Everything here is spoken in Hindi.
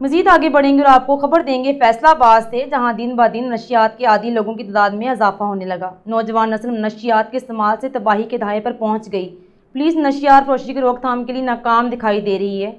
मजीद आगे बढ़ेंगे और आपको खबर देंगे फैसलाबाद से, जहाँ दिन ब दिन नशियात के आदि लोगों की तादाद में इजाफा होने लगा। नौजवान नस्ल नशियात के इस्तेमाल से तबाही के दाहे पर पहुँच गई। पुलिस नशियात फरोशी की रोकथाम के लिए नाकाम दिखाई दे रही है।